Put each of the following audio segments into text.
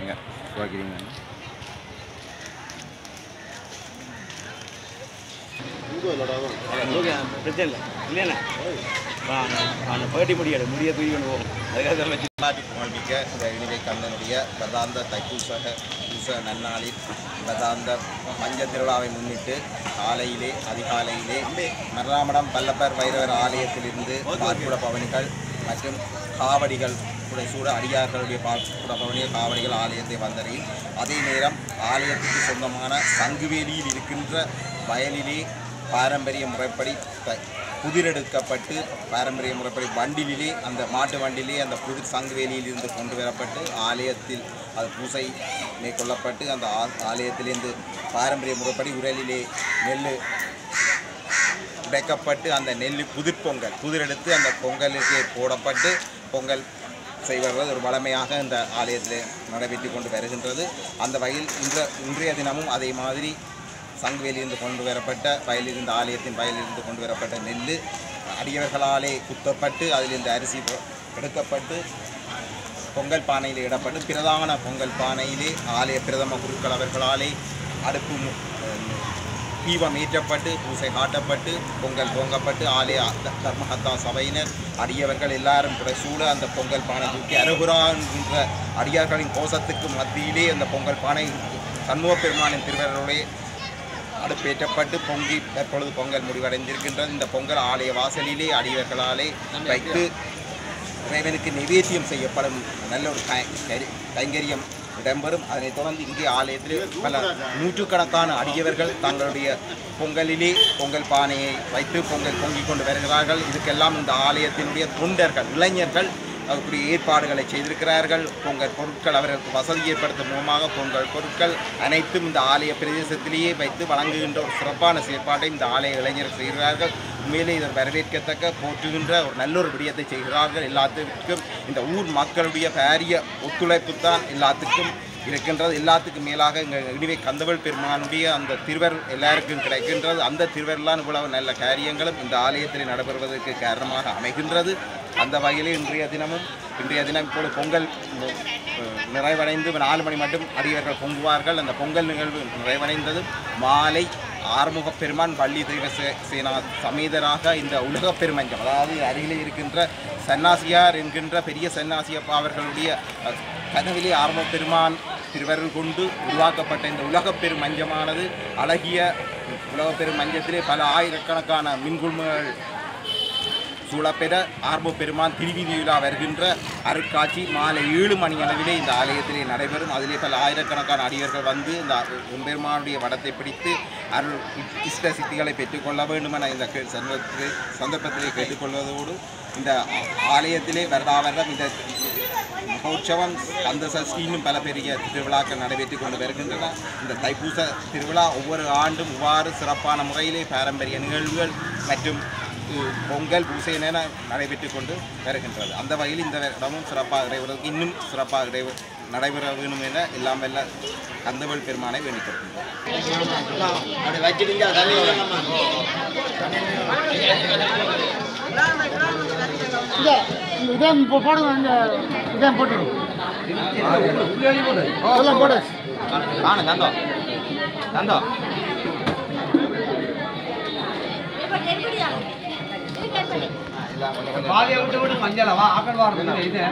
எங்க துவைக்கிறீங்க ஓகே பிரச்சனை இல்லை. இல்லைண்ணே. அந்த பேட்டி முடியாது முடிய தூக்கி கொண்டு போகும் அதுக்காக புகழ்மிக்க இனிவை பிரதாந்த தைப்பூசக பூச நன்னாளில் பிரதாந்த மஞ்ச திருவிழாவை முன்னிட்டு காலையிலே அதிகாலையிலே மர்ராமடம் பல்லப்பர் வைரவர் ஆலயத்திலிருந்து பார்க்குட பவனிகள் மற்றும் காவடிகள் சூட அடியார்களுடைய பார்க்குட பவனிகள் காவடிகள் ஆலயத்தை வந்தடையும் அதே நேரம் ஆலயத்துக்கு சொந்தமான சங்குவேலியில் இருக்கின்ற வயலிலே பாரம்பரிய முறைப்படி புதிரெடுக்கப்பட்டு பாரம்பரிய முறைப்படி வண்டிலே அந்த மாட்டு வண்டிலே அந்த புதிர் சங்குவேலியிலிருந்து கொண்டு வரப்பட்டு ஆலயத்தில் அது பூசை மேற்கொள்ளப்பட்டு அந்த ஆ- ஆலயத்திலிருந்து பாரம்பரிய முறைப்படி உரலிலே நெல் உடைக்கப்பட்டு அந்த நெல் புதிர் பொங்கல் புதிரெடுத்து அந்த பொங்கலுக்கு போடப்பட்டு பொங்கல் செய்வது ஒரு வளமையாக இந்த ஆலயத்தில் நடைபெற்று கொண்டு வருகின்றது. அந்த வகையில் இன்ற இன்றைய தினமும் அதே மாதிரி சங்குவேலியிலிருந்து கொண்டு வரப்பட்ட வயலிலிருந்து ஆலயத்தின் வயலிலிருந்து கொண்டு வரப்பட்ட நெல் அடியவர்களாலே குத்தப்பட்டு அதிலிருந்து அரிசி எடுக்கப்பட்டு பொங்கல் பானையில் இடப்பட்டு பிரதான பொங்கல் பானையிலே ஆலய பிரதம குருக்கள் அவர்களாலே அடுப்பு மு- தீபம் ஏற்றப்பட்டு பூசை காட்டப்பட்டு பொங்கல் பொங்கப்பட்டு ஆலய த- தர்மஹத்தா சபையினர் அடியவர்கள் எல்லாரும் சூட அந்த பொங்கல் பானை தூக்கி அருகுரா என்ற அடியார்களின் கோஷத்துக்கு மத்தியிலே அந்த பொங்கல் பானை சண்முக பெருமானின் திருவருடைய அடுப்பேற்றப்பட்டு பொங்கி தற்பொழுது பொங்கல் முடிவடைந்திருக்கின்றது. இந்த பொங்கல் ஆலய வாசலிலே அடியவர்களாலே வைத்து இறைவனுக்கு நிவேத்தியம் செய்யப்படும் நல்ல ஒரு கைங்கரியம் இடம்பெறும். அதனைத் தொடர்ந்து இங்கே ஆலயத்தில் பல நூற்றுக்கணக்கான அடியவர்கள் தங்களுடைய பொங்கலிலே பொங்கல் பானையை வைத்து பொங்கல் பொங்கிக் கொண்டு வருகிறார்கள். இதுக்கெல்லாம் இந்த ஆலயத்தினுடைய தொண்டர்கள் இளைஞர்கள் அதுக்குரிய ஏற்பாடுகளை செய்திருக்கிறார்கள். பொங்கல் பொருட்கள் அவர்களுக்கு வசதி ஏற்படுத்தும் மூலமாக பொங்கல் பொருட்கள் அனைத்தும் இந்த ஆலய பிரதேசத்திலேயே வைத்து வழங்குகின்ற ஒரு சிறப்பான செயற்பாட்டை இந்த ஆலய இளைஞர்கள் செய்கிறார்கள். உண்மையிலே இதை வரவேற்கத்தக்க போற்றுகின்ற ஒரு நல்ல ஒரு விடயத்தை செய்கிறார்கள். எல்லாத்துக்கும் இந்த ஊர் மக்களுடைய பாரிய ஒத்துழைப்பு தான் எல்லாத்துக்கும் இருக்கின்றது. எல்லாத்துக்கும் மேலாக எங்கள் இனிமே கந்தவள் பெருமானுடைய அந்த திருவர் எல்லாருக்கும் கிடைக்கின்றது. அந்த திருவரெல்லாம் இவ்வளவு நல்ல காரியங்களும் இந்த ஆலயத்தில் நடைபெறுவதற்கு காரணமாக அமைகின்றது. அந்த வகையிலே இன்றைய தினமும் இன்றைய தினம் இப்போது பொங்கல் நிறைவடைந்து நாலு மணி மட்டும் அடியவர்கள் பொங்குவார்கள். அந்த பொங்கல் நிகழ்வு நிறைவடைந்தது. மாலை ஆறுமுக பெருமான் பள்ளி தெய்வ சே- சேனா சமேதராக இந்த உலக பெருமஞ்சம் அதாவது அருகிலே இருக்கின்ற சன்னாசியார் என்கின்ற பெரிய சன்னாசியப்பா அவர்களுடைய கதவிலே கனவிலே ஆறுமுக பெருமான் திருவருள் கொண்டு உருவாக்கப்பட்ட இந்த உலக பெருமஞ்சமானது அழகிய உலக பெருமஞ்சத்திலே பல ஆயிரக்கணக்கான மின்குள்முகள் சூழப்பெற ஆர்வ பெருமான் திருவிதியுலா வருகின்ற அருட்காட்சி மாலை ஏழு மணி அளவிலே இந்த ஆலயத்திலே நடைபெறும். அதிலே பல ஆயிரக்கணக்கான அடியர்கள் வந்து இந்த பெருமானுடைய வடத்தை பிடித்து அருள் இஷ்ட சித்திகளை பெற்றுக்கொள்ள வேண்டும் என இந்த சந்தர்ப்பத்திலே சந்தர்ப்பத்திலே கேட்டுக்கொள்வதோடு இந்த ஆலயத்திலே வருடாவரம் இந்த மகோற்சவம் கந்த சஷ்டி இன்னும் பல பெரிய திருவிழாக்கள் நடைபெற்றுக் கொண்டு வருகின்றன. இந்த தைப்பூச திருவிழா ஒவ்வொரு ஆண்டும் இவ்வாறு சிறப்பான முறையிலே பாரம்பரிய நிகழ்வுகள் மற்றும் பொங்கல் பூசை என நடைபெற்றுக் கொண்டு வருகின்றது. அந்த வகையில் இந்த இடமும் சிறப்பாக நடைபெறுவதற்கு இன்னும் சிறப்பாக நடைபெற நடைபெற வேண்டும் என எல்லாம் வல்ல கந்தவள் பெருமானை வேண்டிக் கொள்கின்றோம். இந்த இதான் இப்போ போடுங்க இந்த இதான் போட்டு எல்லாம் போடு. காண தந்தோம் தந்தோம் பாதியை விட்டு விட்டு மஞ்சள் வா ஆக்கல் வாரம் இது.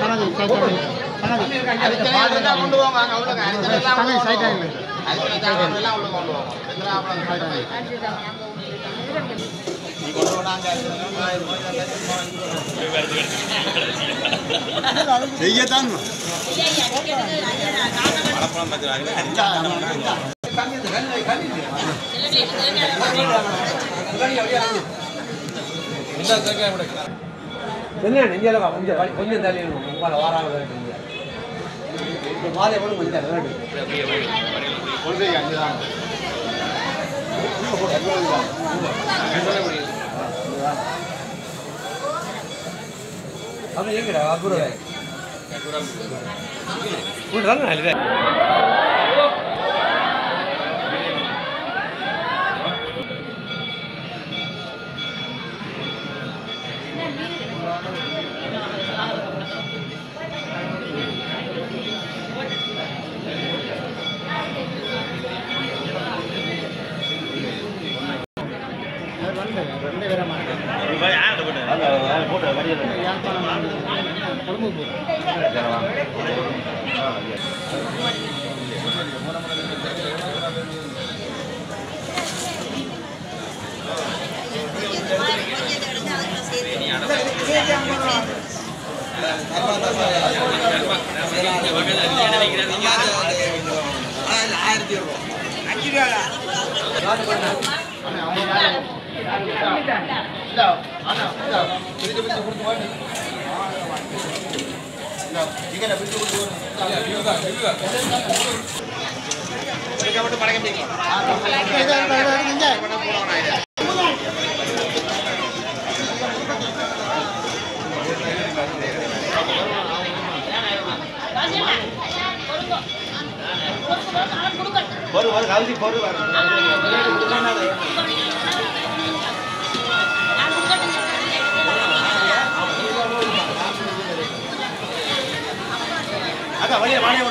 கணக்கு சைட் கணக்கு கணக்கு சைட் செய்யத்தான். மலப்பழம் என்ன நெஞ்சல கொஞ்சம் கொஞ்சம் தள்ளி உங்களை வாராங்க கொஞ்சம் எங்கடா அப்புறம் விடுறாங்க இல்லை ரெண்டு ரெண்டு விதமாக யாழ்ப்பாணம் கொழும்பு போகுது ஒரு ஒரு கவுசி போடு அக்கா வழியா வாணிய விட வாணிய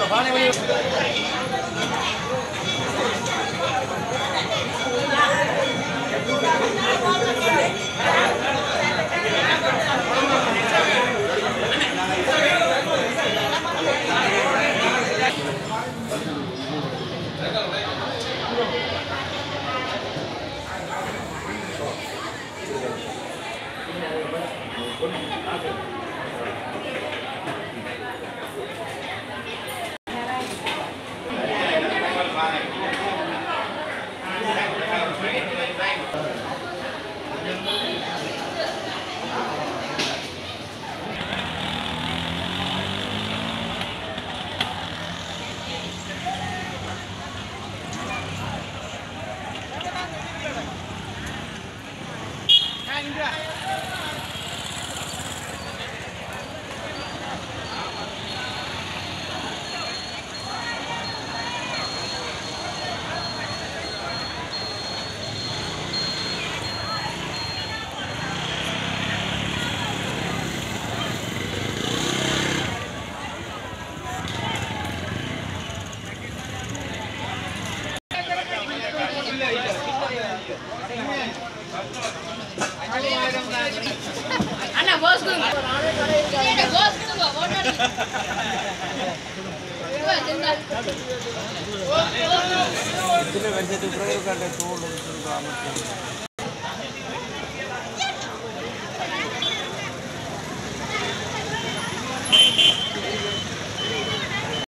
இத்தனை வருஷத்துக்கு பிறகு கண்ட தோல்